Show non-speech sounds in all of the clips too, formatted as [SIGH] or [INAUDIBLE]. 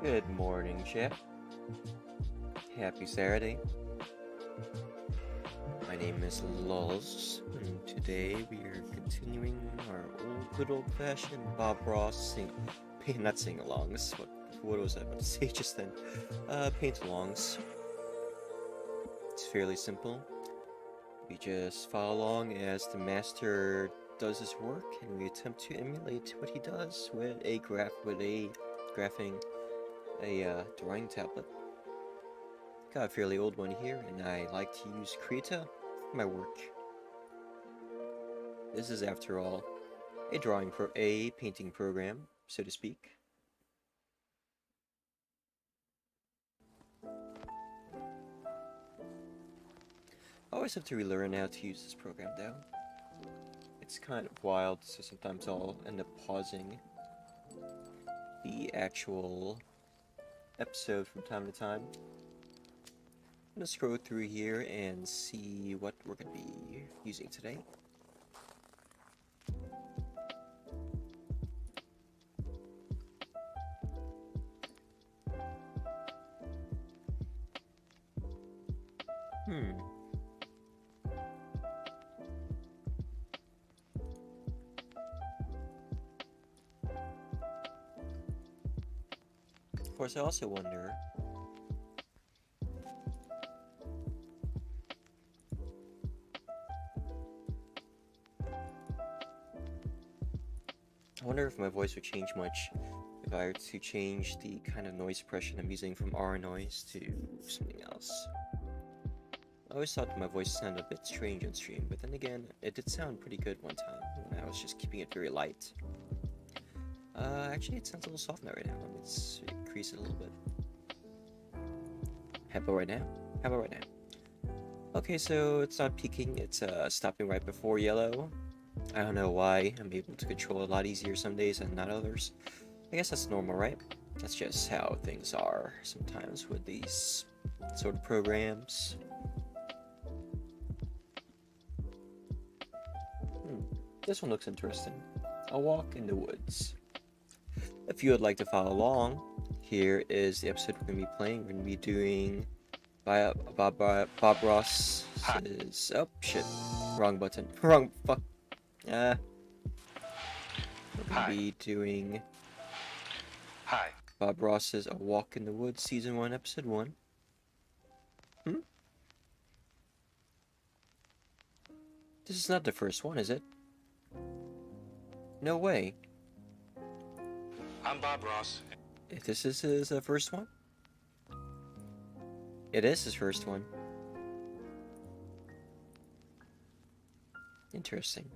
Good morning, chat. Happy Saturday. My name is Lulz, and today we are continuing our old, good old-fashioned Bob Ross sing, not sing-alongs. What, what was I about to [LAUGHS] say just then? Uh, paint-alongs. It's fairly simple. We just follow along as the master does his work, and we attempt to emulate what he does with a graph with a graphing a uh, drawing tablet. Got a fairly old one here, and I like to use Krita for my work. This is, after all, a drawing pro a painting program, so to speak. I always have to relearn how to use this program, though. It's kind of wild, so sometimes I'll end up pausing the actual episode from time to time. I'm gonna scroll through here and see what we're gonna be using today. I also wonder I wonder if my voice would change much if I were to change the kind of noise suppression I'm using from R noise to something else. I always thought my voice sounded a bit strange on stream, but then again, it did sound pretty good one time when I was just keeping it very light. Uh, actually, it sounds a little soft now right now. Let's increase it a little bit. How about right now? How about right now? Okay, so it's not peaking, it's uh, stopping right before yellow. I don't know why I'm able to control a lot easier some days and not others. I guess that's normal, right? That's just how things are sometimes with these sort of programs. Hmm, this one looks interesting. A walk in the woods. If you would like to follow along, here is the episode we're going to be playing. We're going to be doing Bob, Bob, Bob, Ross. Oh, shit. Wrong button. [LAUGHS] Wrong fuck. Uh, we're going to be doing Hi. Bob Ross's A Walk in the Woods, Season 1, Episode 1. Hmm? This is not the first one, is it? No way. I'm Bob Ross. If this is his uh, first one? It is his first one. Interesting.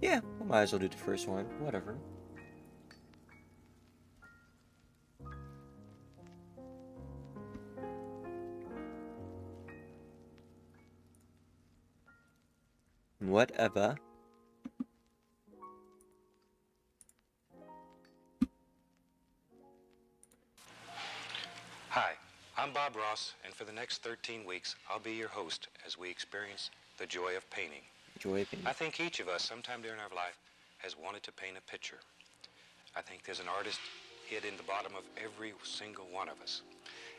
Yeah, we might as well do the first one. Whatever. Whatever. Ross, and for the next 13 weeks, I'll be your host as we experience the joy of painting. Joy being. I think each of us, sometime during our life, has wanted to paint a picture. I think there's an artist hid in the bottom of every single one of us.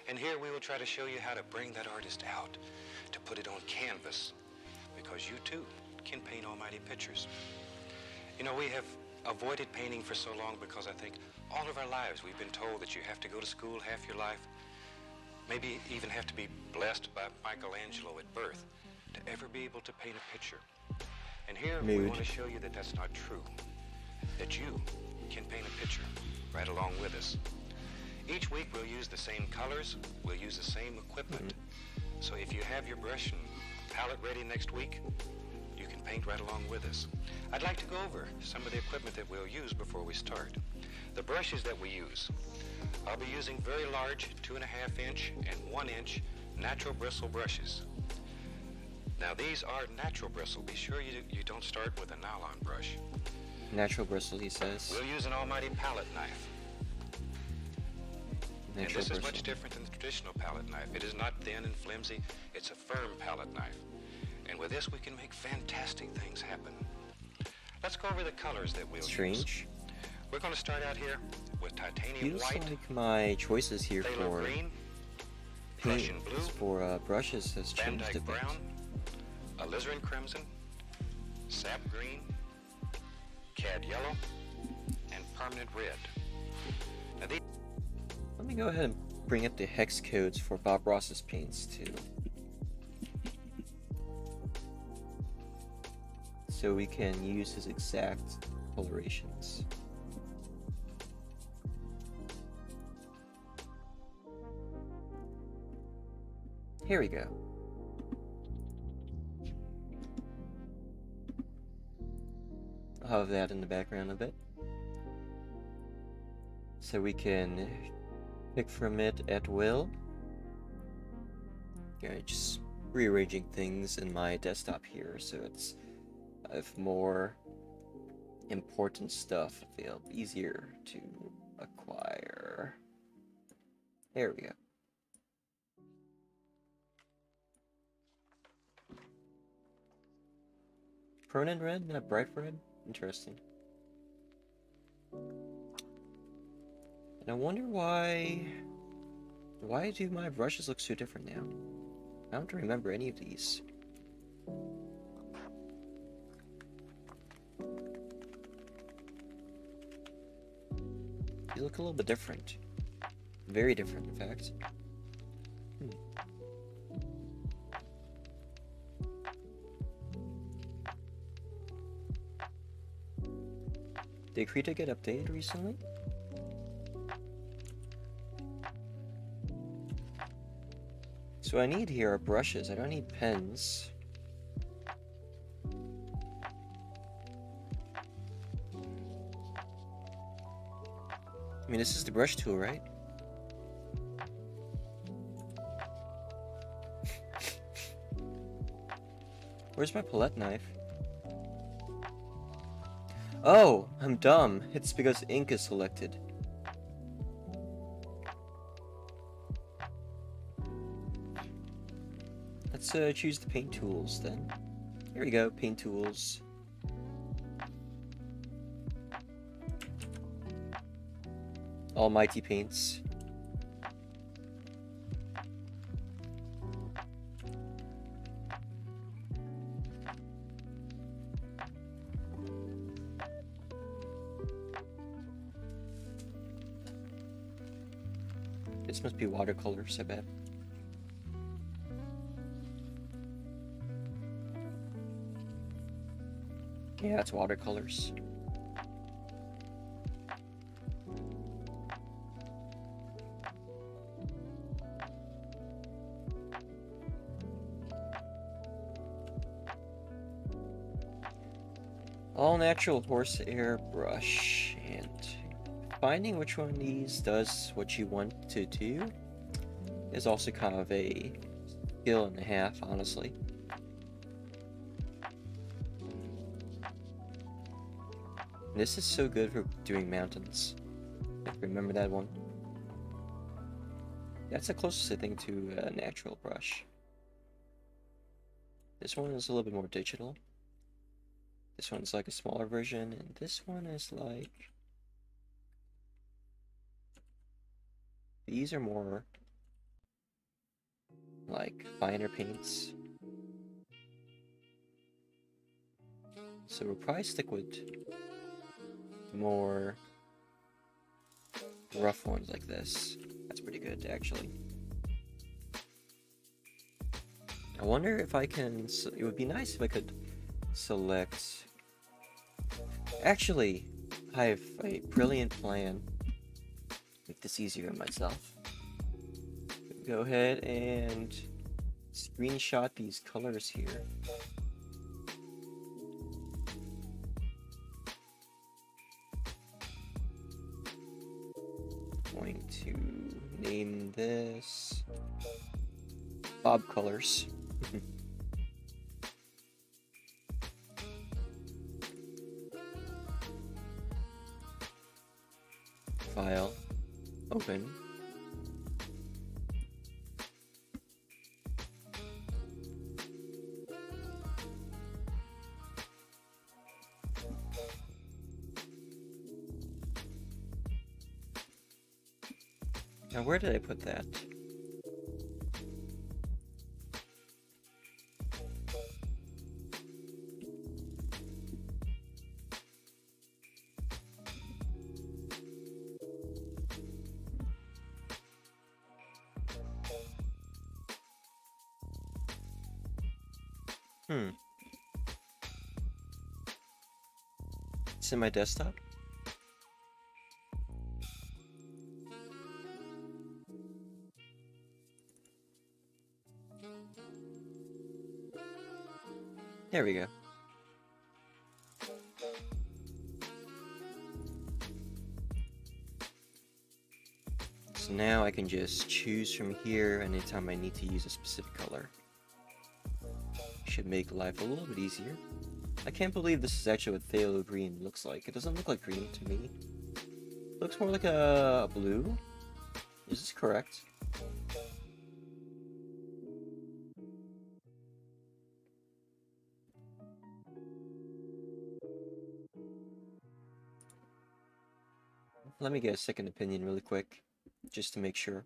And here we will try to show you how to bring that artist out, to put it on canvas, because you too can paint almighty pictures. You know, we have avoided painting for so long because I think all of our lives we've been told that you have to go to school half your life, maybe even have to be blessed by Michelangelo at birth to ever be able to paint a picture. And here we Mood. want to show you that that's not true, that you can paint a picture right along with us. Each week we'll use the same colors, we'll use the same equipment. Mm-hmm. So if you have your brush and palette ready next week, you can paint right along with us. I'd like to go over some of the equipment that we'll use before we start. The brushes that we use. I'll be using very large two and a half inch and one inch natural bristle brushes. Now these are natural bristle. Be sure you, you don't start with a nylon brush. Natural bristle, he says. We'll use an almighty palette knife. And Natural this is much different than the traditional palette knife. It is not thin and flimsy. It's a firm palette knife. And with this, we can make fantastic things happen. Let's go over the colors that we'll use. Strange. We're going to start out here with titanium Feels white, like my choices here for green, blue, for uh, brushes has Van changed a bit. brown, alizarin crimson, sap green, cad yellow, and permanent red. Let me go ahead and bring up the hex codes for Bob Ross's paints too. So we can use his exact colorations. Here we go. I'll have that in the background a bit. So we can pick from it at will. Yeah, just rearranging things in my desktop here so it's of more important stuff feel easier to acquire. There we go. Pronin red, not bright red? Interesting. And I wonder why... Why do my brushes look so different now? I don't remember any of these. They look a little bit different. Very different, in fact. Hmm. Did Krita get updated recently? So I need here are brushes. I don't need pens. Mean, this is the brush tool, right? Where's my palette knife? Oh, I'm dumb. It's because ink is selected. Let's uh, choose the paint tools then. Here we go, paint tools. Almighty paints. This must be watercolors, I bet. Yeah, it's watercolors. All natural horsehair brush and finding which one of these does what you want to do is also kind of a skill and a half, honestly. This is so good for doing mountains. Remember that one? That's the closest thing to a natural brush. This one is a little bit more digital. This one's like a smaller version, and this one is like... These are more like finer paints. So we'll probably stick with more rough ones like this. That's pretty good, actually. I wonder if I can... It would be nice if I could select... Actually, I have a brilliant plan. Make this easier on myself. Go ahead and screenshot these colors here. Going to name this Bob Colors. File, open. Now, where did I put that? Hmm. It's in my desktop? There we go. So now I can just choose from here anytime I need to use a specific color. Should make life a little bit easier. I can't believe this is actually what Phthalo green looks like. It doesn't look like green to me. Looks more like a blue. Is this correct? Let me get a second opinion really quick, just to make sure.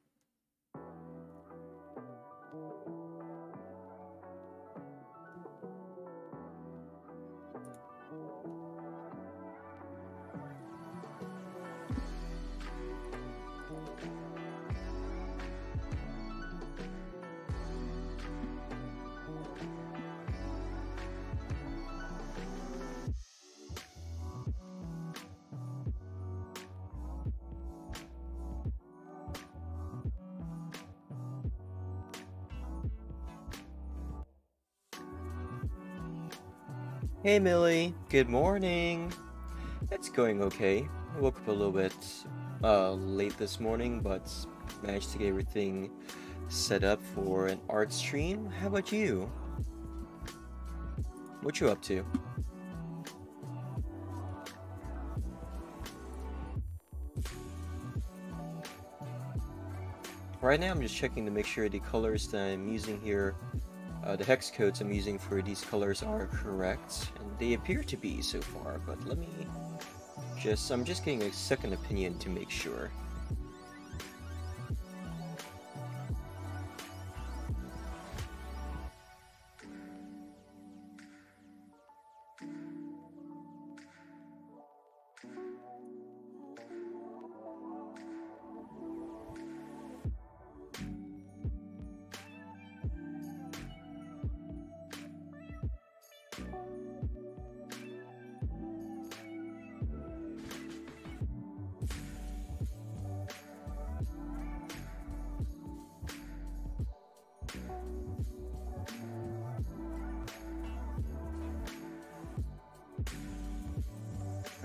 Hey Millie, good morning. It's going okay. I woke up a little bit uh, late this morning, but managed to get everything set up for an art stream. How about you? What you up to? Right now I'm just checking to make sure the colors that I'm using here uh, the hex codes I'm using for these colors are correct, and they appear to be so far, but let me just, I'm just getting a second opinion to make sure.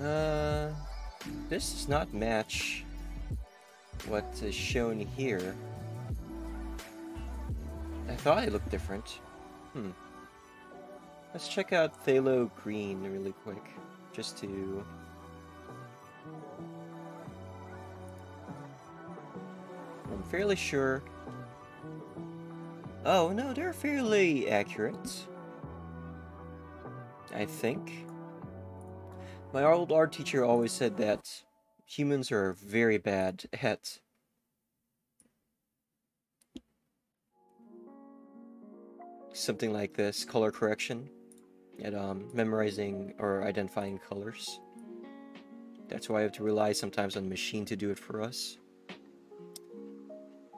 Uh, this does not match what is shown here. I thought it looked different. Hmm. Let's check out Phthalo Green really quick, just to... I'm fairly sure... Oh, no, they're fairly accurate. I think. My old art teacher always said that humans are very bad at something like this, color correction, at um, memorizing or identifying colors. That's why I have to rely sometimes on the machine to do it for us.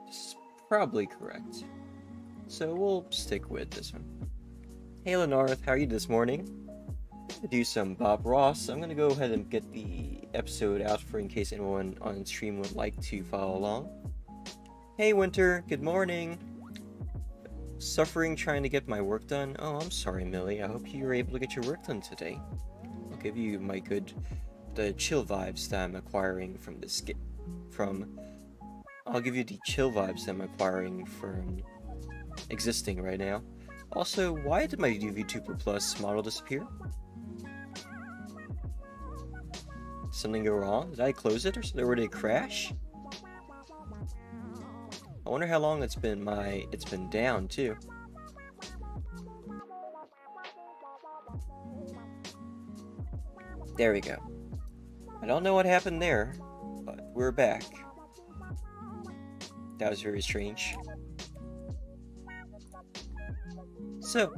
This is probably correct. So we'll stick with this one. Hey Lenarth, how are you this morning? To do some Bob Ross. I'm gonna go ahead and get the episode out for in case anyone on stream would like to follow along. Hey Winter, good morning. Suffering trying to get my work done. Oh, I'm sorry, Millie. I hope you were able to get your work done today. I'll give you my good, the chill vibes that I'm acquiring from this skit. From, I'll give you the chill vibes that I'm acquiring from existing right now. Also, why did my UV2 Plus model disappear? Something go wrong? Did I close it or? Or did it crash? I wonder how long it's been my it's been down too. There we go. I don't know what happened there, but we're back. That was very strange. So,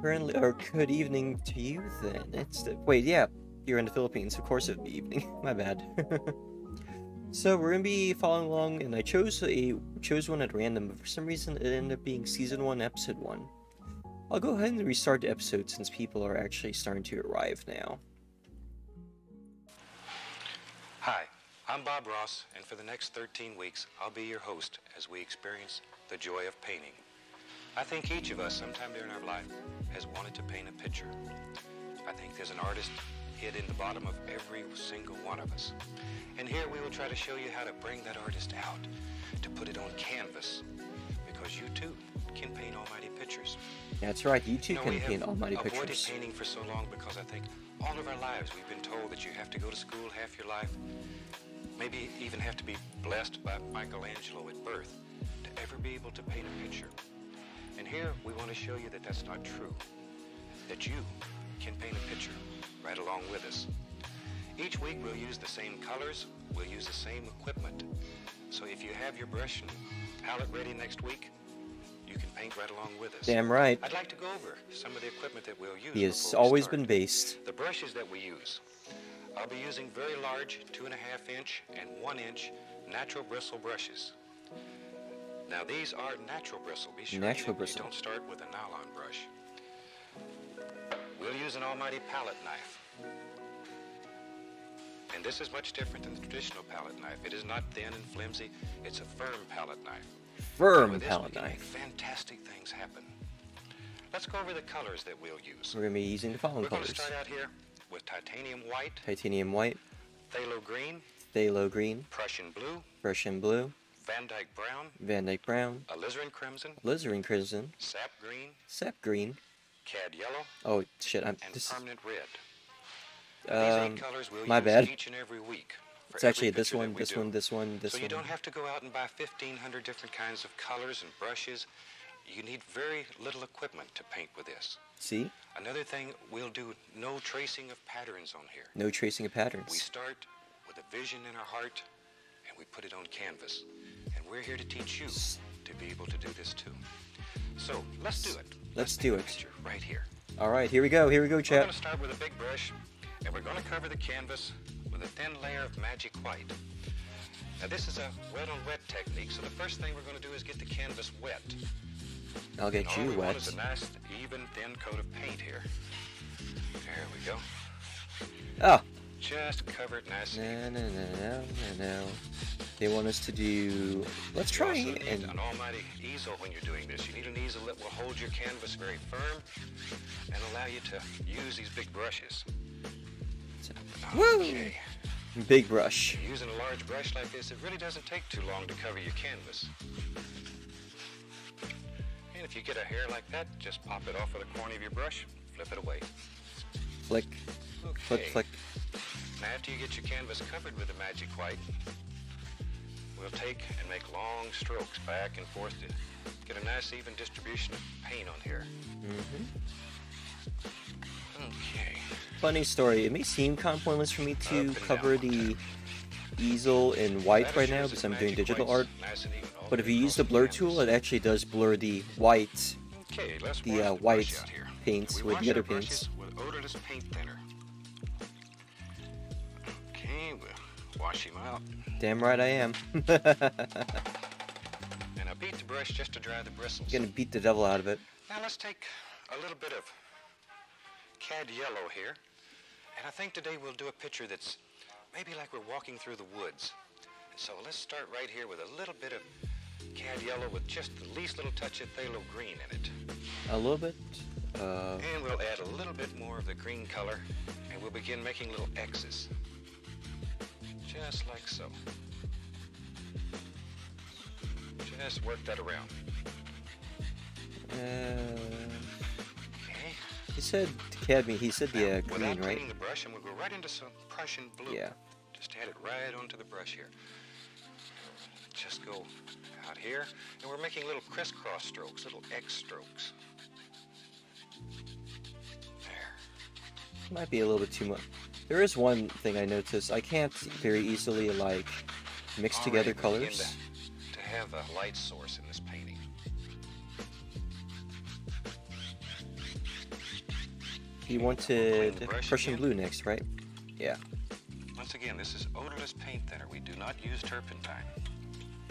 currently, or good evening to you then. It's the, wait, yeah, you're in the Philippines. Of course it'd be evening. [LAUGHS] My bad. [LAUGHS] so we're gonna be following along, and I chose a chose one at random, but for some reason it ended up being season one, episode one. I'll go ahead and restart the episode since people are actually starting to arrive now. Hi, I'm Bob Ross, and for the next 13 weeks, I'll be your host as we experience the joy of painting. I think each of us, sometime during our life, has wanted to paint a picture. I think there's an artist hid in the bottom of every single one of us. And here we will try to show you how to bring that artist out, to put it on canvas, because you too can paint almighty pictures. That's right, you too You know, can paint almighty avoided pictures. painting for so long because I think all of our lives we've been told that you have to go to school half your life, maybe even have to be blessed by Michelangelo at birth to ever be able to paint a picture. And here we want to show you that that's not true. That you along with us. Each week we'll use the same colors, we'll use the same equipment. So if you have your brush and palette ready next week, you can paint right along with us. Damn right. I'd like to go over some of the equipment that we'll use. He has always start. been based. The brushes that we use. I'll be using very large, two and a half inch and one inch natural bristle brushes. Now these are natural bristle. Be sure Natural you, bristle. you don't start with a nylon brush. We'll use an almighty palette knife. And this is much different than the traditional palette knife. It is not thin and flimsy. It's a firm palette knife. Firm palette knife. fantastic things happen. Let's go over the colors that we'll use. We're gonna be using the following We're going to colors: start out here with titanium white, titanium white, phthalo green, phthalo green, Prussian blue, Prussian blue, Van Dyke brown, Van Dyke brown, alizarin crimson, alizarin crimson, sap green, sap green. cad yellow, Oh shit! I'm and this. permanent red. Um, eight colors we'll my bad. each and every week. It's actually this one, this do. one, this one, this so you one. don't have to go out and buy 1,500 different kinds of colors and brushes. You need very little equipment to paint with this. See, Another thing, we'll do no tracing of patterns on here. no tracing of patterns. We start with a vision in our heart and we put it on canvas. And we're here to teach you to be able to do this too. So let's do it. Let's paint do it. Right here. All right, here we go. Here we go, We're gonna start with a big brush and we're going to cover the canvas with a thin layer of magic white. Now this is a wet on wet technique, so the first thing we're going to do is get the canvas wet. I'll get And all you we want wet. is a nice, even, thin coat of paint here. There we go. Oh, Just cover it nice no, no, no, no, no, no. They want us to do. Let's You try also need and an almighty easel when you're doing this. You need an easel that will hold your canvas very firm and allow you to use these big brushes. Woo! Okay. big brush. Using a large brush like this, it really doesn't take too long to cover your canvas. And if you get a hair like that, just pop it off with the corner of your brush, flip it away. Flick, flick, Okay. flick. Now after you get your canvas covered with the magic white, we'll take and make long strokes back and forth to get a nice even distribution of paint on here. Mm -hmm. Okay. Funny story. It may seem kind of pointless for me to cover the easel in white right now because I'm doing digital art. nice and even all But if you use the blur tool, it actually does blur the white Okay, the, uh, white paints with the other paints. With odorless paint thinner. Okay, we'll wash him out. Damn right I am. [LAUGHS] And I beat the brush just to dry the bristles. Gonna beat the devil out of it. Now let's take a little bit of cad yellow here. And I think today we'll do a picture that's maybe like we're walking through the woods. So let's start right here with a little bit of cad yellow with just the least little touch of phthalo green in it. A little bit. Uh, And we'll add a little bit more of the green color and we'll begin making little X's. Just like so. Just work that around. uh. He said Academy. He said the uh, green, right? the brush, and we'll go right into some Prussian blue. Yeah. Just add it right onto the brush here. Just go out here, and we're making little crisscross strokes, little X strokes. There. Might be a little bit too much. There is one thing I noticed. I can't very easily like mix Already together begin colors. To, to have a light source in this You wanted brush Prussian blue next, right? Yeah. Once again, this is odorless paint thinner. We do not use turpentine.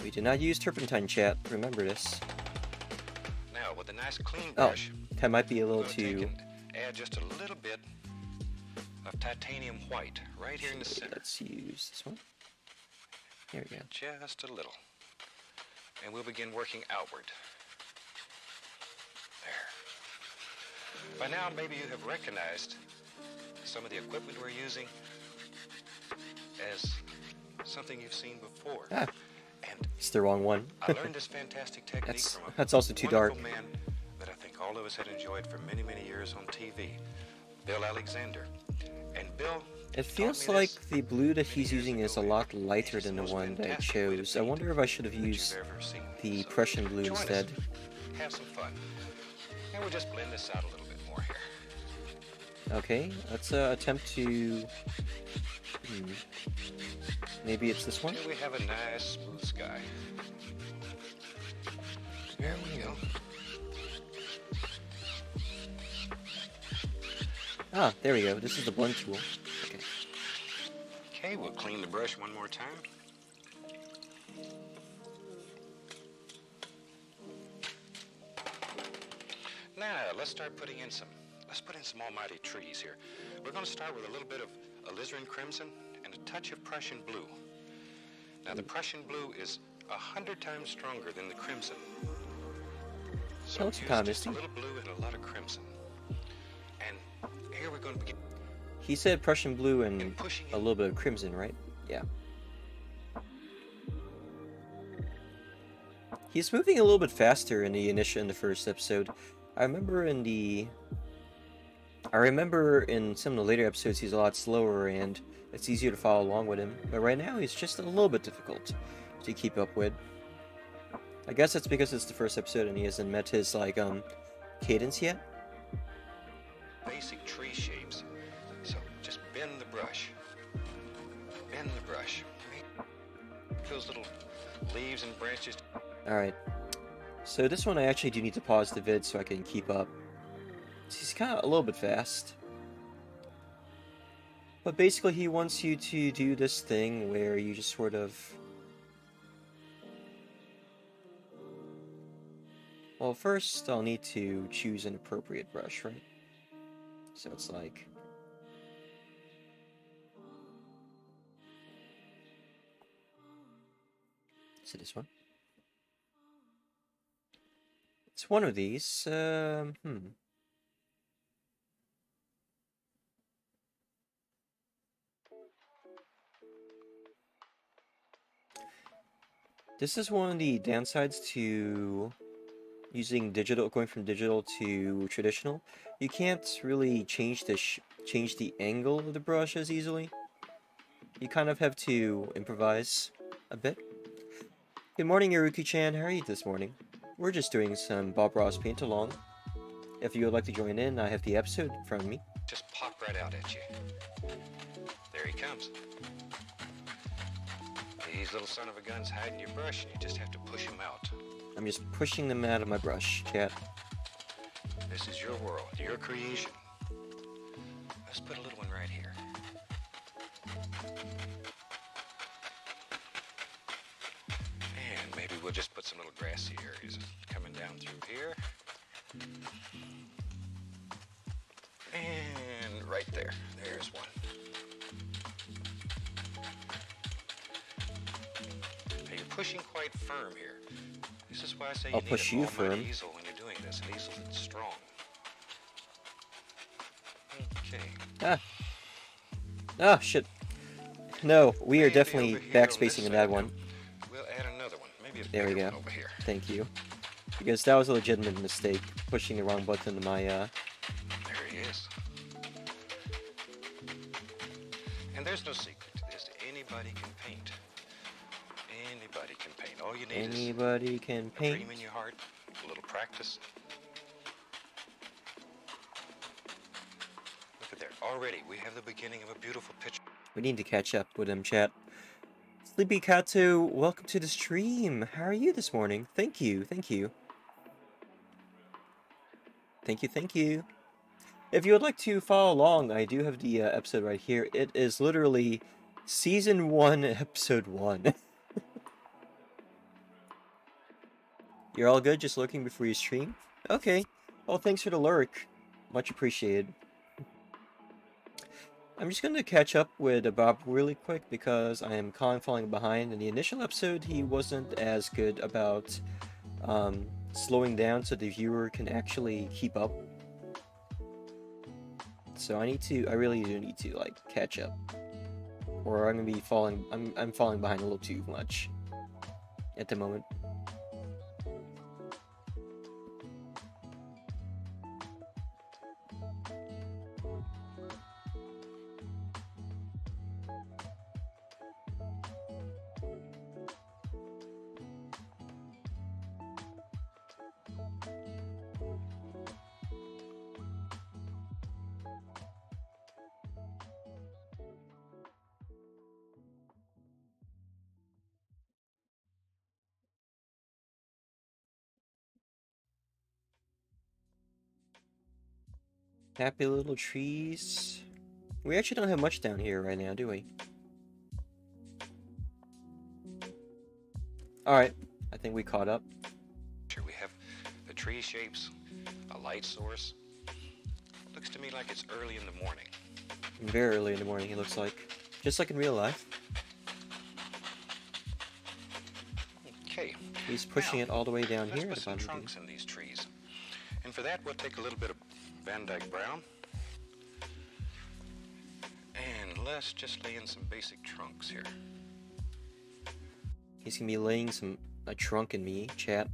We did not use turpentine chat. Remember this. Now, with a nice clean Oh, that might be a little too. add just a little bit of titanium white right here in the center. Let's use this one. There we go. Just a little. And we'll begin working outward. There. By now, maybe you have recognized some of the equipment we're using as something you've seen before. Ah. And It's the wrong one. I learned this fantastic [LAUGHS] technique That's- from a that's also too dark. man that I think all of us had enjoyed for many, many years on TV, Bill Alexander. And Bill It feels like the blue that he's using is a lot lighter than the one that I fantastic way to chose. I wonder if I should have used the Prussian blue instead. Have some fun. And we'll just blend this out a little more here. Okay, let's uh, attempt to. Hmm. Maybe it's this one. Here we have a nice smooth sky. There we go. Ah, there we go. This is the blend tool. Okay. Okay, we'll clean the brush one more time. Now, let's start putting in some, let's put in some almighty trees here. We're going to start with a little bit of alizarin crimson and a touch of Prussian blue. Now, the Prussian blue is a hundred times stronger than the crimson. So use kinda a little blue and a lot of crimson. And here we're going to begin. He said Prussian blue and And a little bit of crimson, right? Yeah. He's moving a little bit faster in the initial in the first episode. I remember in the I remember in some of the later episodes he's a lot slower and it's easier to follow along with him. But right now he's just a little bit difficult to keep up with. I guess that's because it's the first episode and he hasn't met his like um cadence yet. basic tree shapes. So just bend the brush. Bend the brush. Make those little leaves and branches. Alright. So this one I actually do need to pause the vid so I can keep up. He's kind of a little bit fast. But basically he wants you to do this thing where you just sort of... Well, first I'll need to choose an appropriate brush, right? So it's like... It this one? It's one of these. Um, hmm. This is one of the downsides to using digital, going from digital to traditional. You can't really change the change the angle of the brush as easily. You kind of have to improvise a bit. Good morning, Iruki-chan. How are you this morning? We're just doing some Bob Ross paint along. If you would like to join in, I have the episode in front of me. Just pop right out at you. There he comes. These little son of a guns hiding your brush, and you just have to push him out. I'm just pushing them out of my brush, chat. This is your world, your creation. Let's put a little put some little grassy areas coming down through here. And right there. There's one. Now you're pushing quite firm here. This is why I say I'll need push an you firm. easel when you're doing this, an easel that's strong. Okay. Ah. Ah, shit. No, we are definitely over on backspacing in that one. There we go. over here. Thank you. Because that was a legitimate mistake, pushing the wrong button to my, uh... There he is. And there's no secret to this. Anybody can paint. Anybody can paint. All you need is Anybody can paint. dream in your heart, a little practice. Look at there. Already, we have the beginning of a beautiful picture. We need to catch up with him, chat. Sleepy Kato, welcome to the stream. How are you this morning? Thank you, thank you. Thank you, thank you. If you would like to follow along, I do have the uh, episode right here. It is literally Season 1, [LAUGHS] Episode 1. [LAUGHS] You're all good, just lurking before you stream? Okay. Well, thanks for the lurk. Much appreciated. I'm just going to catch up with Bob really quick because I am kind of falling behind. In the initial episode, he wasn't as good about um, slowing down so the viewer can actually keep up. So I need to, I really do need to like catch up, or I'm gonna be falling. I'm I'm falling behind a little too much at the moment. Happy little trees. We actually don't have much down here right now, do we? Alright, I think we caught up. Here we have the tree shapes, a light source. Looks to me like it's early in the morning. Very early in the morning, it looks like. Just like in real life. Okay. He's pushing Now, it all the way down Let's here. put some trunks in these trees. And for that, we'll take a little bit of Van Dyke Brown. And let's just lay in some basic trunks here. He's gonna be laying some a trunk in me, chat.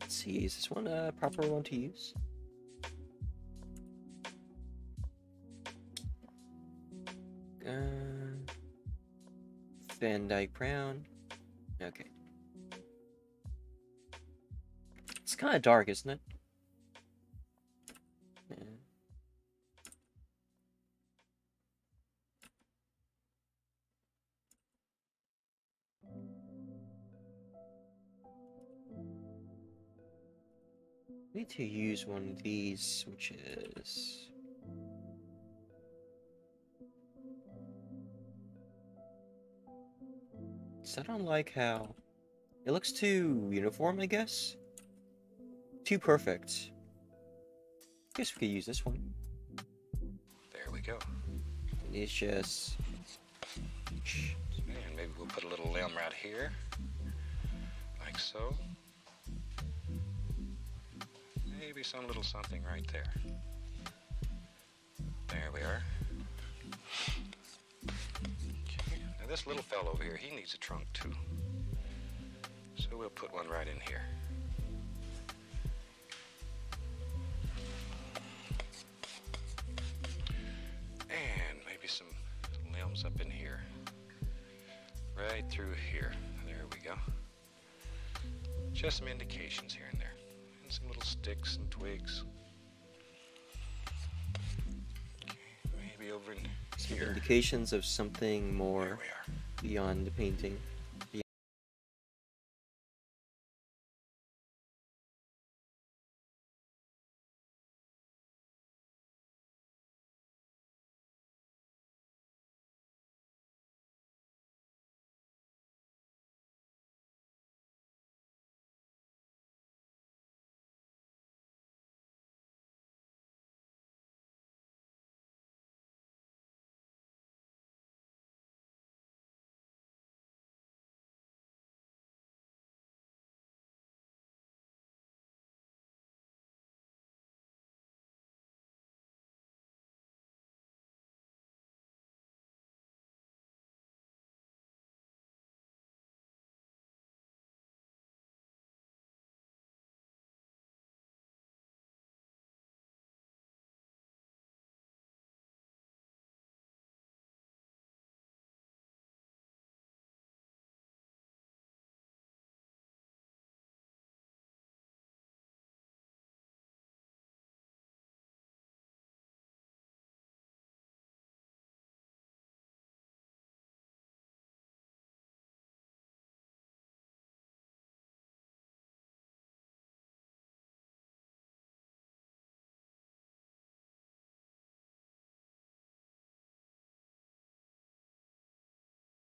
Let's see, is this one a proper one to use? Van Dyke Brown. Okay. It's kind of dark, isn't it? Need to use one of these which So I don't like how it looks too uniform, I guess. Too perfect. I guess we could use this one. There we go. It's just And maybe we'll put a little limb right here. Like so. Maybe some little something right there. There we are. This little fellow over here, he needs a trunk too. So we'll put one right in here. And maybe some limbs up in here. Right through here. There we go. Just some indications here and there. And some little sticks and twigs. Okay, maybe over in some here. indications of something There more we are. Beyond the painting.